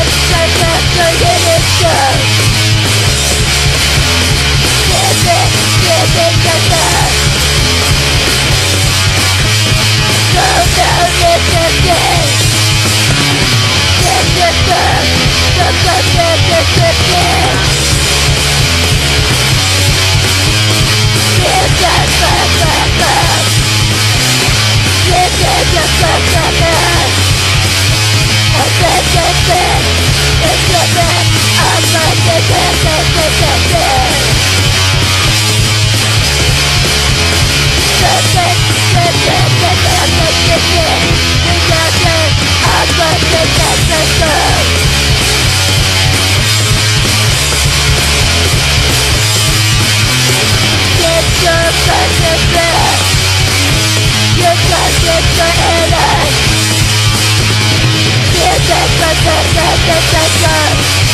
Plastic, I got the temperature